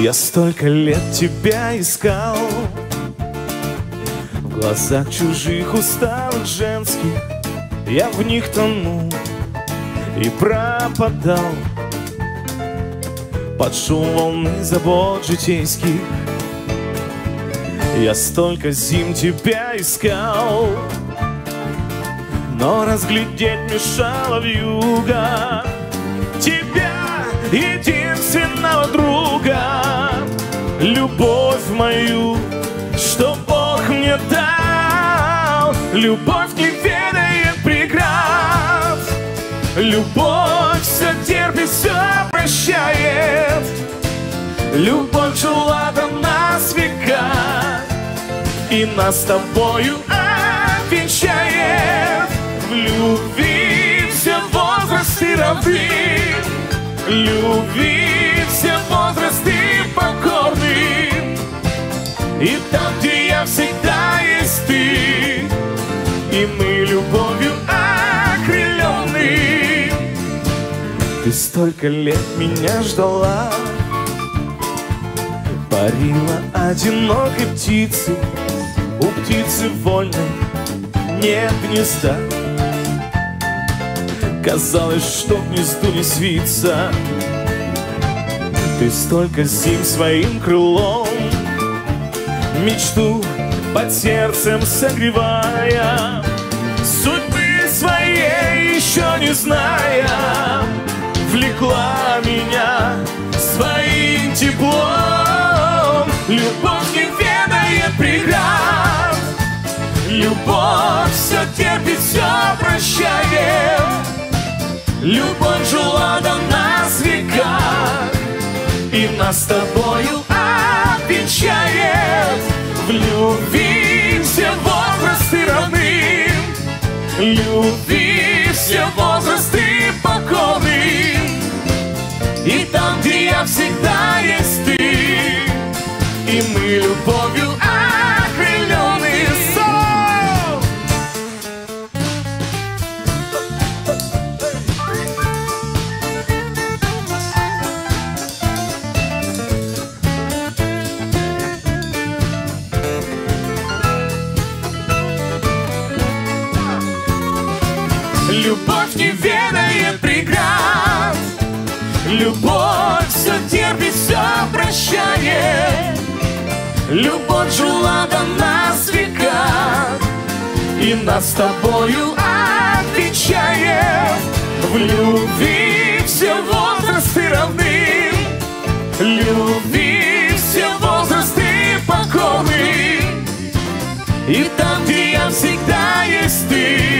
Я столько лет тебя искал. В глазах чужих усталых женских. Я в них тонул и пропадал. Под шум волны забот житейских. Я столько зим тебя искал. Но разглядеть мешала вьюга. Тебя, единственного друга Любовь мою, что Бог мне дал. Любовь не ведает преград. Любовь все терпит, все прощает. Любовь жила до нас века И нас с тобою обвенчает. В любви все возрасты равны. Любви все возрасты И там, где я всегда есть ты И мы любовью окрылены. Ты столько лет меня ждала Парила одинокой птицей. У птицы вольной нет гнезда. Казалось, что гнезду не свиться Ты столько зим своим крылом Мечту под сердцем согревая. Судьбы своей еще не зная Влекла меня своим теплом. Любовь не ведает преград. Любовь все терпит, все прощает. Любовь жила до нас века И нас с тобою обвенчает. В любви все возрасты равны. Любви все возрасты покорны. И там, где я всегда есть ты И мы любовью прощает Любовь жила до нас века И нас с тобою отвечает В любви все возрасты равны. Любви все возрасты покорны. И там, где я всегда есть ты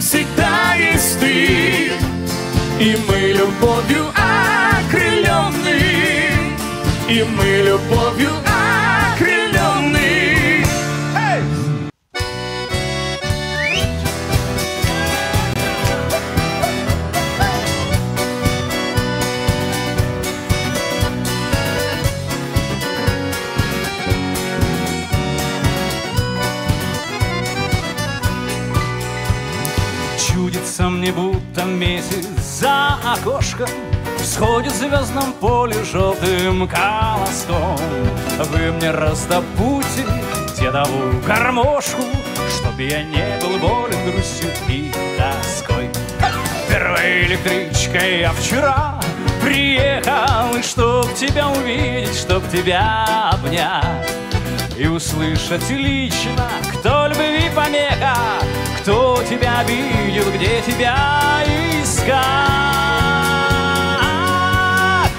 всегда есть ты. И мы любовью окрылены. И мы любовью окрылены окошком Всходит в звездном поле желтым колоском. Вы мне раздобудьте дедову гармошку Чтоб я не был болен грустью и тоской. Первой электричкой я вчера приехал И чтоб тебя увидеть, чтоб тебя обнять и услышать лично, кто любви помеха, кто тебя видел, где тебя искать.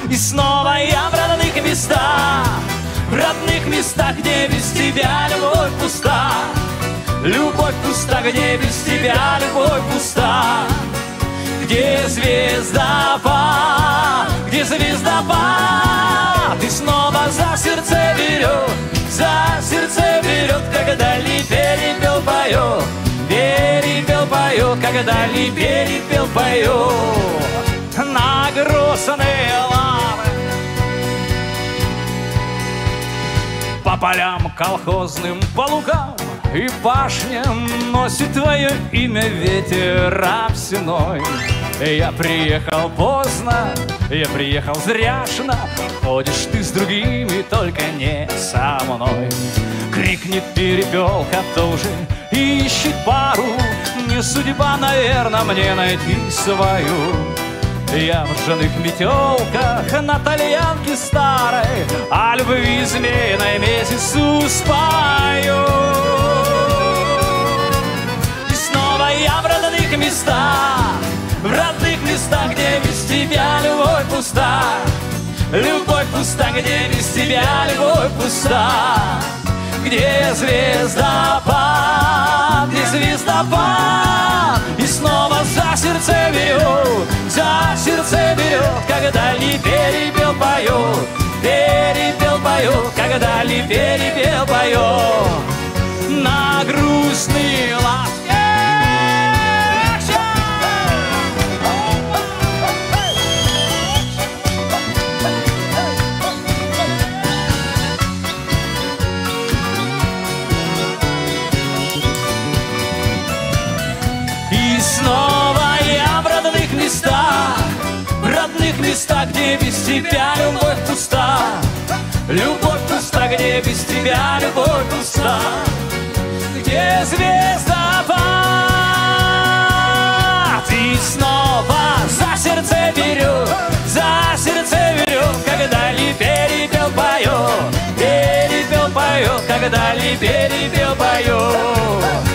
И снова я в родных местах, в родных местах, где без тебя любовь пуста. Любовь пуста, где без тебя любовь пуста. Где звездопад, где звездопад, и снова за сердце берет, за сердце берет, когда ли перепел поет, перепел поет, когда ли перепел поет. На грустные лавы. По полям колхозным, по лугам И пашня носит твое имя ветер обсеной Я приехал поздно, я приехал зряшно Ходишь ты с другими, только не со мной. Крикнет перепелка тоже ищет пару. Не судьба, наверное, мне найти свою. Я в ржаных метелках на тальянке старой О любви змеиной месяцу спою И снова я в родных местах В родных местах, где без тебя любовь пуста. Любовь пуста, где без тебя любовь пуста. Где звездопад, где звездопад И снова за сердце берет, за сердце берет. Когда ли перепел поет, перепел поет. Когда ли перепел поет. На грустный лад местах, где без тебя любовь пуста. Любовь пуста, где без тебя любовь пуста. Где звездопад И снова за сердце берет За сердце берет Когда ли перепел поет Перепел поет Когда ли перепел поет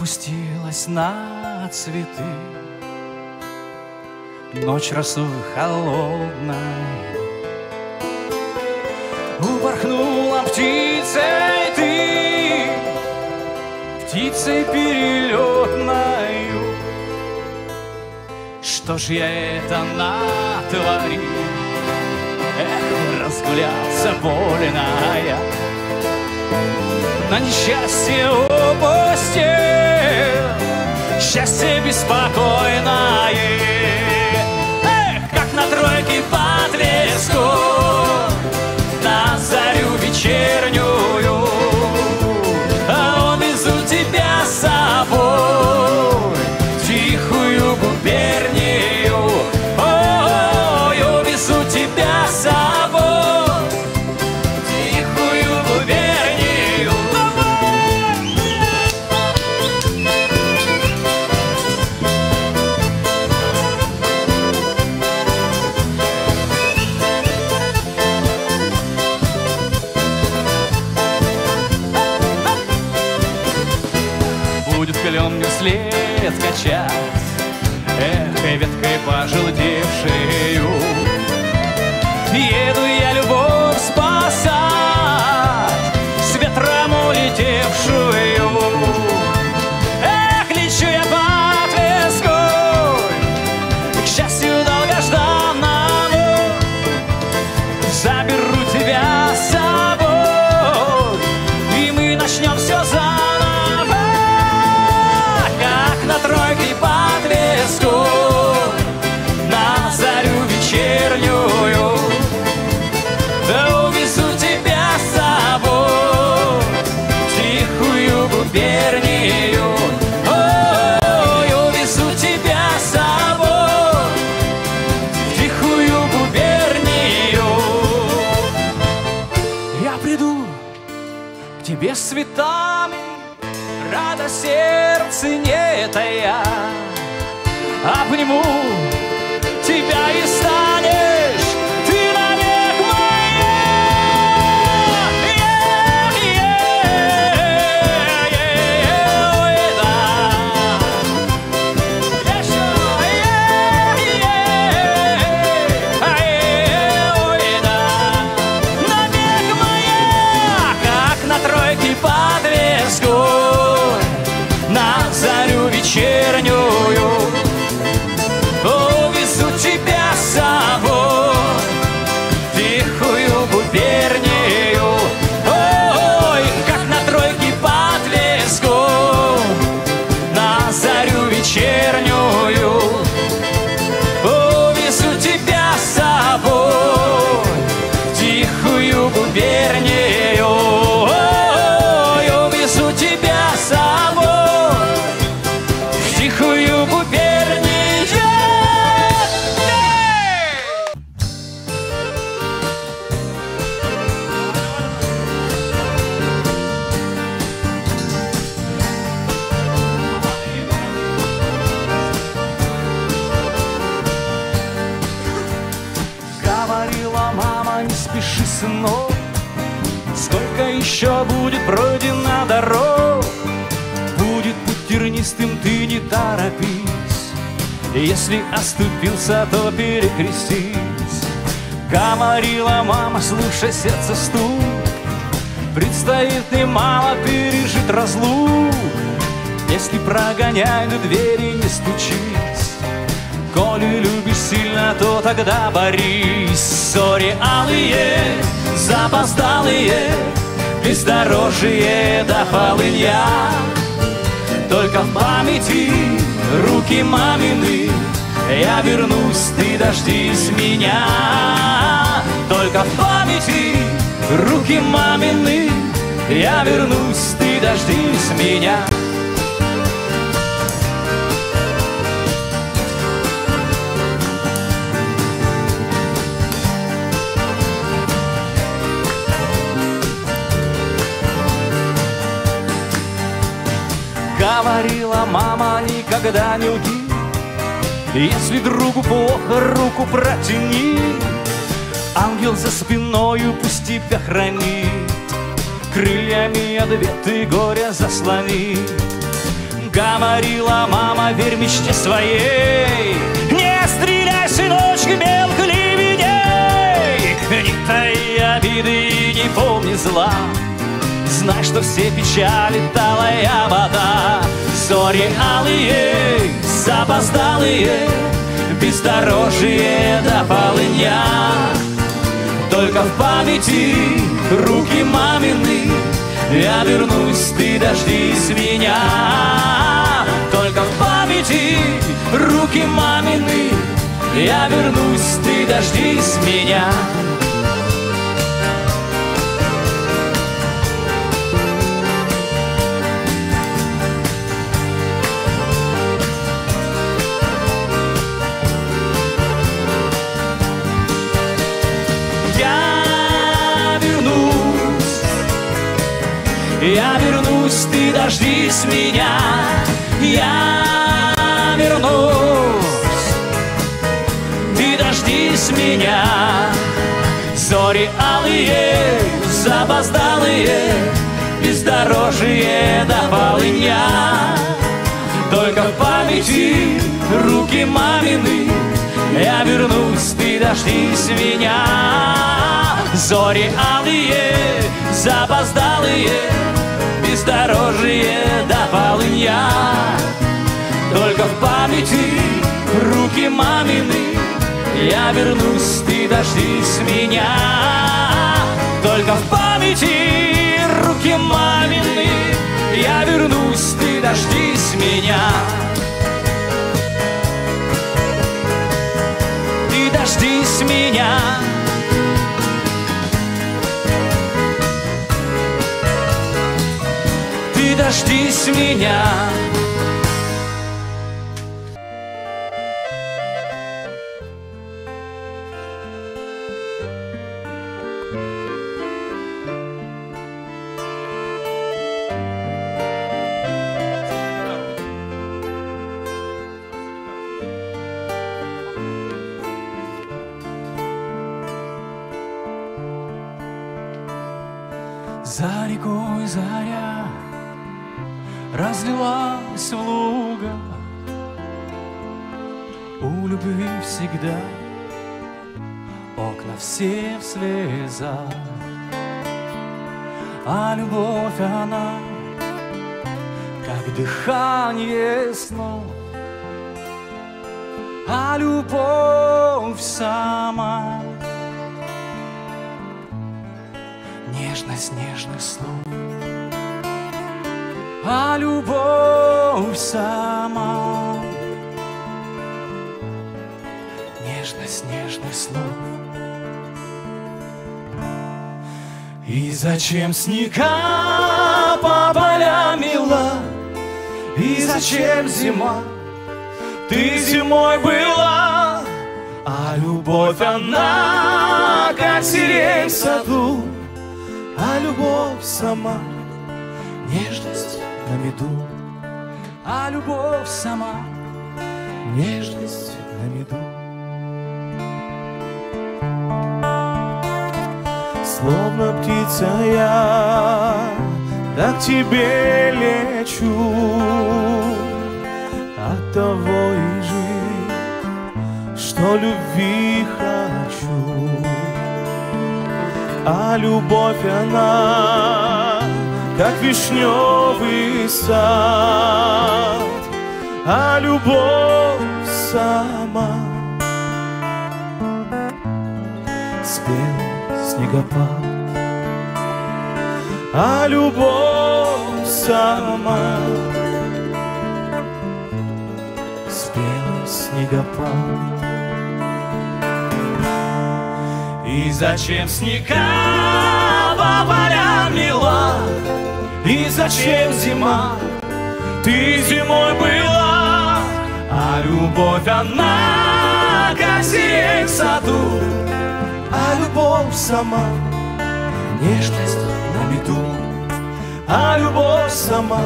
Опустилась на цветы. Ночь росой холодной Упорхнула птицей ты Птицей перелетною Что ж я это натворил? Эх, разгуляться больно на несчастье опустил Счастье беспокойное веткой торопись. Если оступился, то перекрестись. Говорила мама, слушай сердце стук. Предстоит немало пережить разлук. Если прогоняют двери, не стучись. Коли любишь сильно, то тогда борись. Ссори алые, запоздалые Бездорожье до полынья Только в памяти руки мамины. Я вернусь, ты дождись меня. Только в памяти руки мамины. Я вернусь, ты дождись меня Говорила мама, никогда не лги Если другу плохо, руку протяни Ангел за спиною пусть тебя хранит Крыльями ответы горя заслонит Говорила мама, верь мечте своей Не стреляй, сыночек, мелко ливеней Не таи обиды, не помни зла Знай, что все печали талая вода. Зори алые, запоздалые Бездорожье до полыня. Только в памяти руки мамины Я вернусь, ты дождись меня. Только в памяти руки мамины Я вернусь, ты дождись меня я вернусь, ты дождись меня. Я вернусь, ты дождись меня. Зори алые, запоздалые, бездорожье до полынья. Только в памяти руки мамины Я вернусь, ты дождись меня Зори алые, запоздалые Бездорожье до полынья. Только в памяти руки мамины Я вернусь, ты дождись меня. Только в памяти руки мамины Я вернусь, ты дождись меня. Ты дождись меня дождись меня. За рекой заря разлилась в луга У любви всегда окна все в слезах. А любовь она, как дыхание снов. А любовь сама. Нежность нежных слов А любовь сама. Нежность нежных слов. И зачем снега по полям мила? И зачем зима? Ты зимой была А любовь она Как сирень в саду. А любовь сама Нежность на меду. А любовь сама Нежность на меду. Словно птица я так тебе лечу. От того и жить, что любви хочу. А любовь она, как вишневый сад А любовь сама. Спел снегопад А любовь сама. Спел снегопад. И зачем снега по полям мила? И зачем зима? Ты зимой была, а любовь она, сирень в саду. А любовь сама Нежность на меду А любовь сама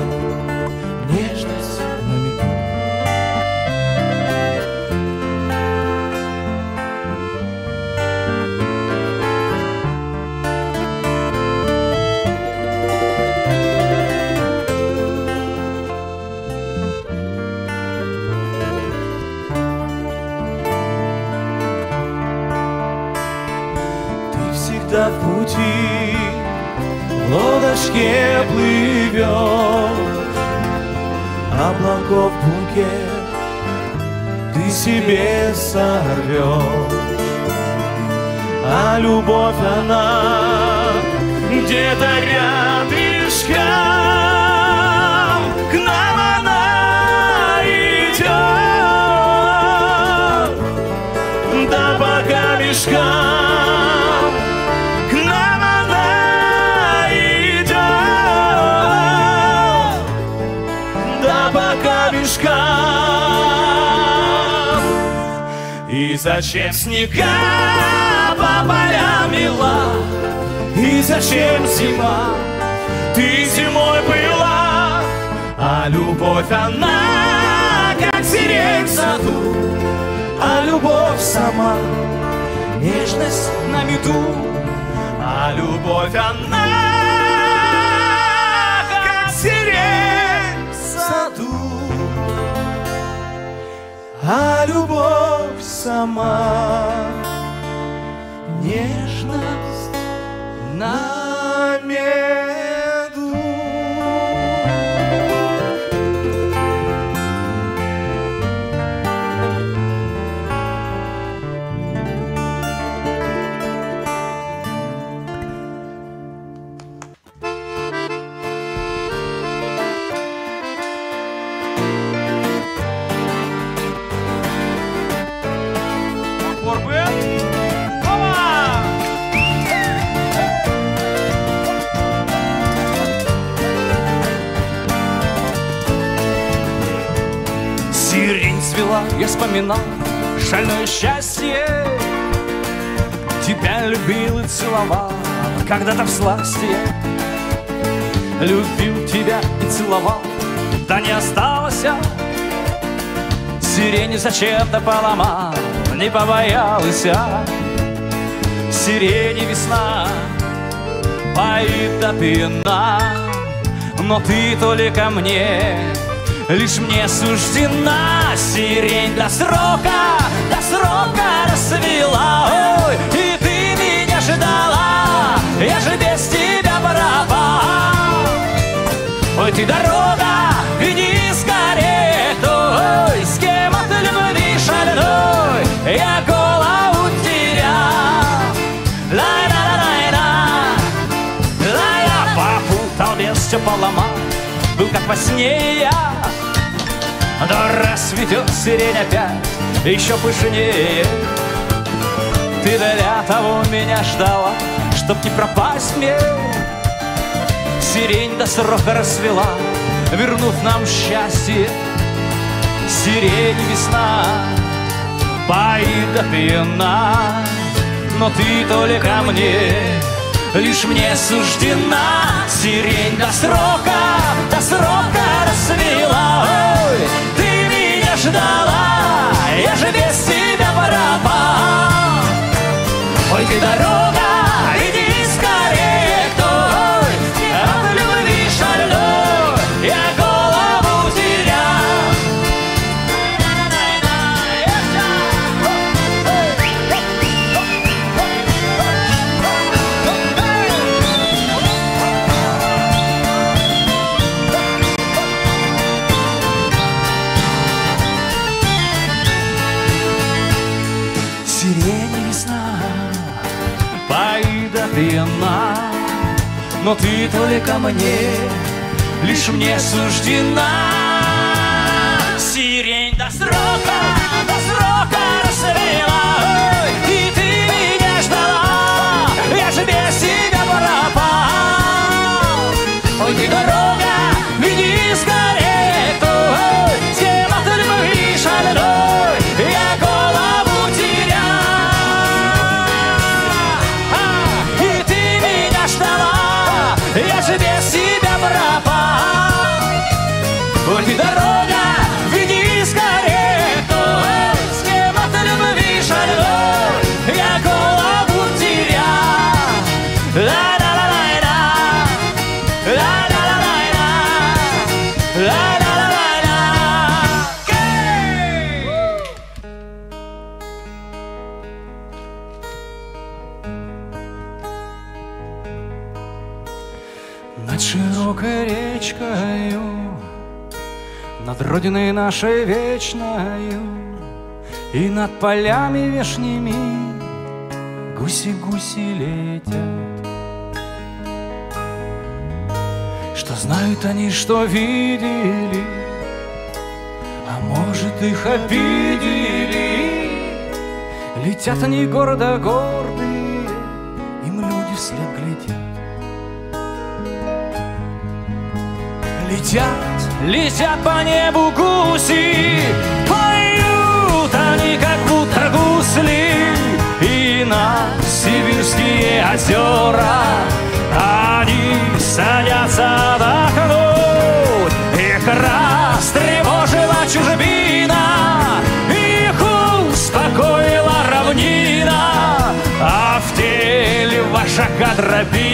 Всегда в пути. В лодочке плывешь, облаков букет ты себе сорвешь, а любовь она где-то рядышком к нам она идет, да пока мешкам И зачем снега по полям мила? И зачем зима? Ты зимой была, а любовь она, как сирень в саду. А любовь сама нежность на меду, а любовь она, как сирень в саду. а любовь сама. Нежность на я вспоминал шальное счастье. Тебя любил и целовал когда-то в сласти. Любил тебя и целовал, да не осталось я Сирень зачем-то поломал, не побоялась Сирени весна, поит до пьяна Но ты только мне Лишь мне суждена сирень до срока, до срока расцвела. Ой, и ты меня ждала, я же без тебя пропал. Ой, ты дорога, иди скорее, ой, с кем от любви шальной я голову терял. Лай-ла-ла-лай-ла, лай-ла, попутал, без все поломал, был как во сне я. Да расцветет сирень опять еще пышнее. Ты для того меня ждала, чтоб не пропасть мне. Сирень до срока расцвела, вернув нам счастье. Сирень весна, поит до пьяна. Но ты только мне, лишь мне суждена. Сирень до срока, до срока расцвела Ой, ты меня ждала, я же без тебя пропал Ой, ты дорога, Но ты только мне Лишь мне суждена. Сирень до срока, Над широкой речкою, Над родиной нашей вечною И над полями вешними Гуси-гуси летят. Что знают они, что видели А может их обидели? Летят они города Летят, летят по небу гуси Поют они, как будто гусли. И на сибирские озера Они садятся отдохнуть Их растревожила чужбина Их успокоила равнина. А в теле вожака дробина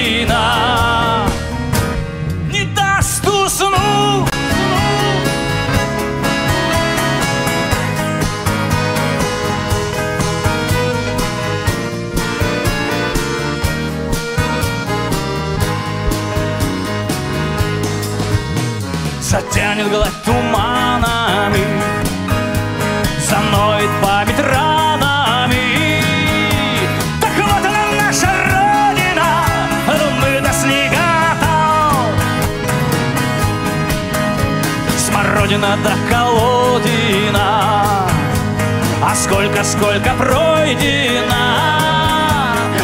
сколько-сколько пройдено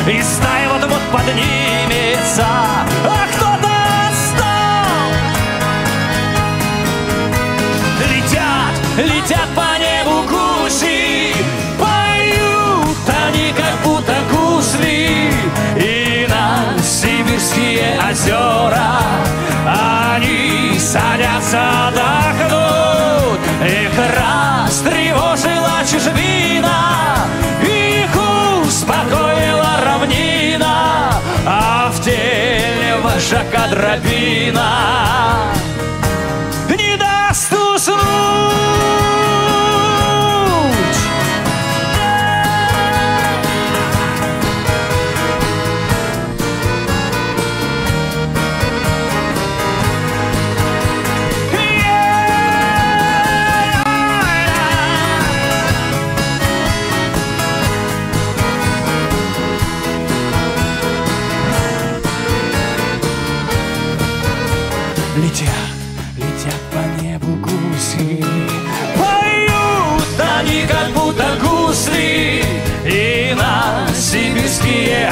И стая вот-вот поднимется. А кто-то отстал Летят, летят по небу гуси Поют они, как будто гусли. И на сибирские озера Они садятся отдохнуть дробина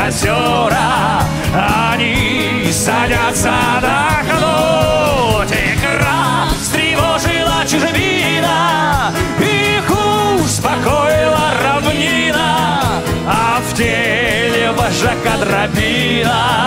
озера Они садятся отдохнуть Их растревожила чужбина Их успокоила равнина А в теле вожака дробина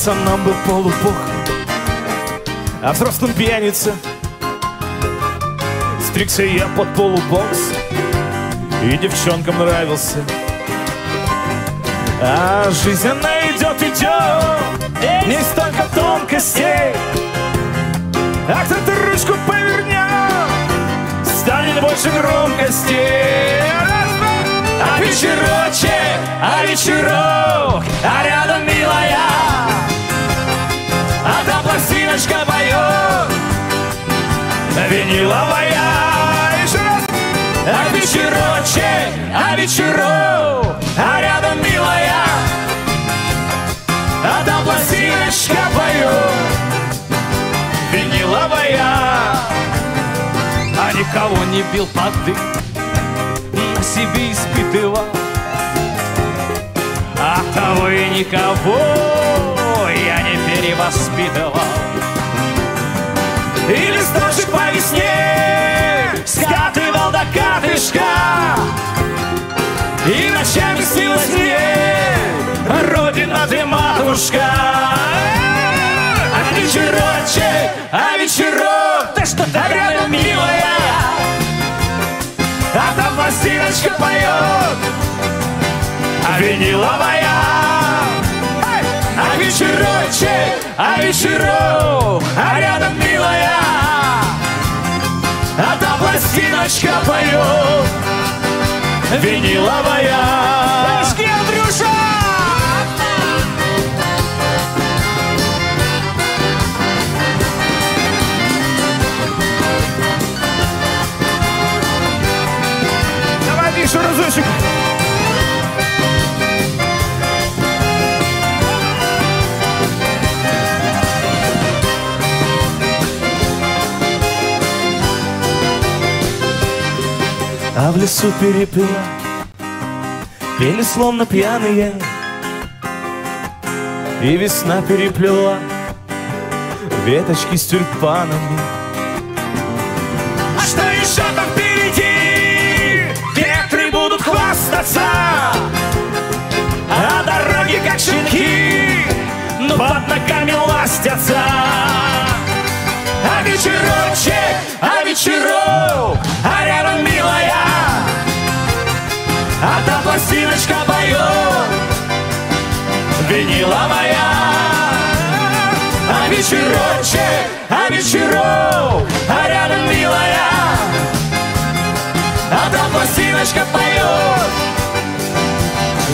Пацанам был полупух, а взрослым пьяница Стригся я под полубокс и девчонкам нравился. А жизнь она идет, идет, не столько тонкостей. А кто-то ручку повернет, станет больше громкости. А вечерочек, а вечерок, а рядом милая, пластиночка поет, виниловая. Еще раз. А вечерочек, а вечерок, а рядом милая, а там пластиночка поет, виниловая. А никого не бил под дым На себе испытывал А того и никого я не перевоспитывал И листочек по весне. Скатывал до катышка И ночами снилась мне. Родина ты, матушка. А вечерочек, а вечерок. Ты что то рядом, милая. А там пластиночка поет. А виниловая! А вечерочек, а вечерок А рядом, милая А там пластиночка поет Виниловая Пашки, Андрюша! Давайте еще разочек. А в лесу переплела Пели словно пьяные. И весна переплела Веточки с тюльпанами. А что еще там впереди? Ветры будут хвастаться? А дороги как щенки Но под ногами ластятся. А вечерочек, а вечерок А рядом милая А та пластиночка поет. Виниловая А вечерочек, а вечерок А рядом милая. А та пластиночка поет.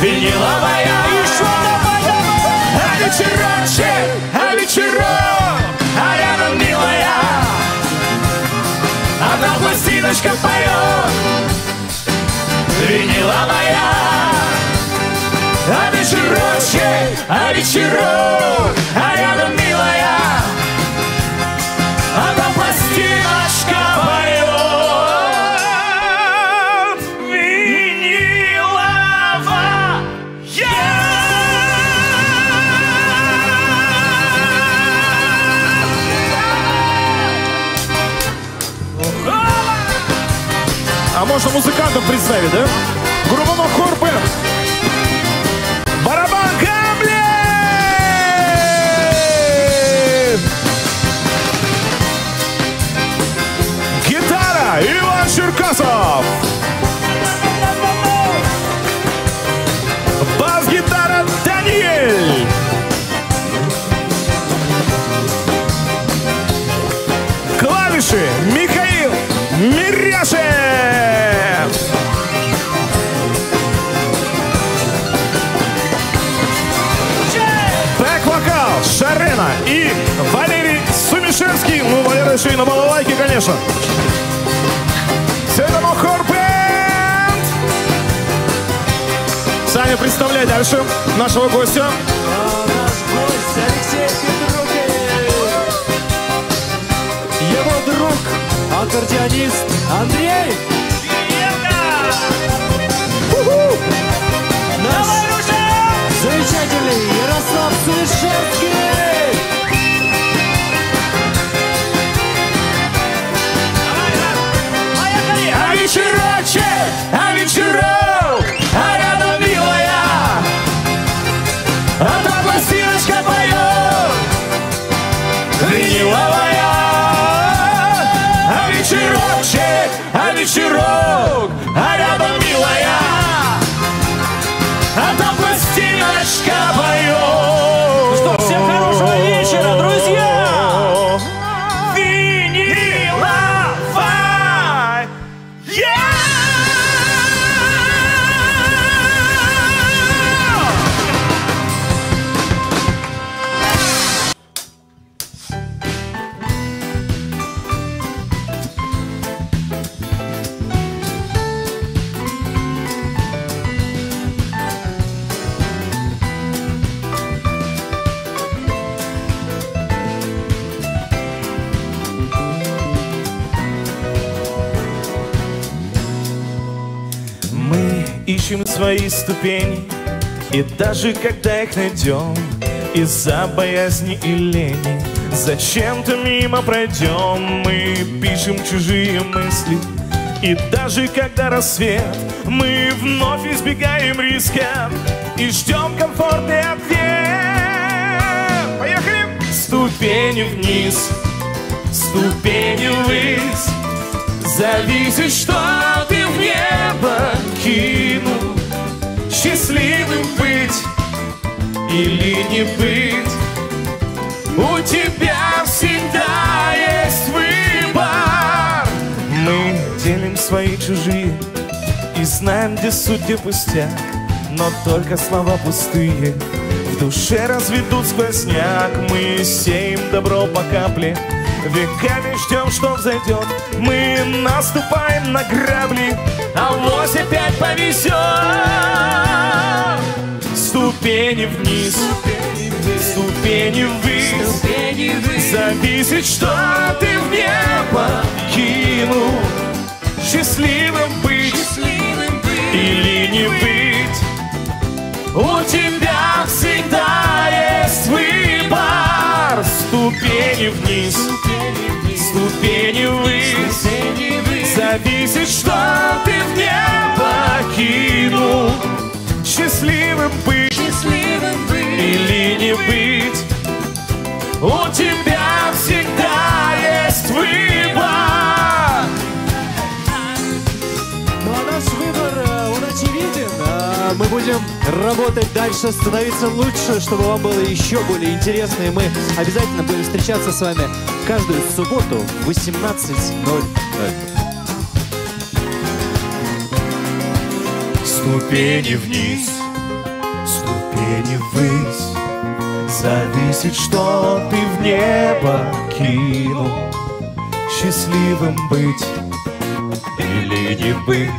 Виниловая Еще давай, давай А вечерочек, а вечерок А рядом милая. Одна пластиночка поет Виниловая А вечерочек, а вечерок А рядом милая. Одна пластиночка можно музыкантов представить, да? Грубанов Хорпе. Барабан Гамлет! Гитара Иван Черкасов. Бас-гитара Даниэль. Клавиши Сумишевский. Ну, Валера еще и на балалайке, конечно. Все это Мохор Бэнд. Саня, представляй дальше нашего гостя. Его друг, аккордеонист Андрей. Наш замечательный Ярослав Сумишевский. А ступени И даже когда их найдем Из-за боязни и лени Зачем-то мимо пройдем Мы пишем чужие мысли И даже когда рассвет Мы вновь избегаем риска И ждем комфортный ответ. Поехали! Ступени вниз Ступени ввысь. Зависит, что ты в небо кинул Счастливым быть или не быть. У тебя всегда есть выбор. Мы делим свои чужие И знаем, где суть, пустяк Но только слова пустые. В душе разведут сквозняк Мы сеем добро по капле. Веками ждем, что взойдет. Мы наступаем на грабли А вось опять повезет Ступени вниз. Ступени ввысь. Зависит, что ты в небо кинул. Счастливым быть Или не быть. У тебя всегда есть выбор. Ступени вниз. Ступени ввысь Зависит, что ты в небо кинул Счастливым быть, Счастливым быть или не быть У тебя всегда есть выбор Ну а наш выбор, э, он очевиден. А, Мы будем работать дальше, становиться лучше, чтобы вам было еще более интересно. И мы обязательно будем встречаться с вами каждую субботу в 18.00. Ступени вниз, ступени ввысь. Зависит, что ты в небо кинул. Счастливым быть или не быть.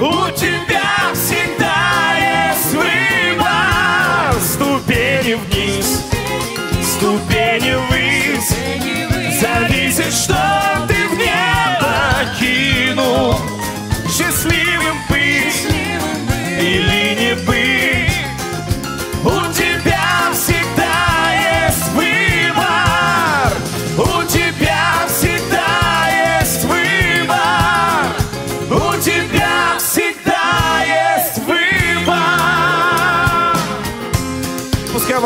У тебя всегда есть выбор. Ступени вниз, ступени ввысь. Зависит, что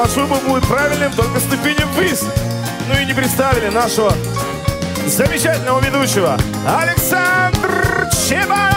Ваш выбор будет правильным, только ступени ввысь Ну и не представили нашего замечательного ведущего Александр Чеба!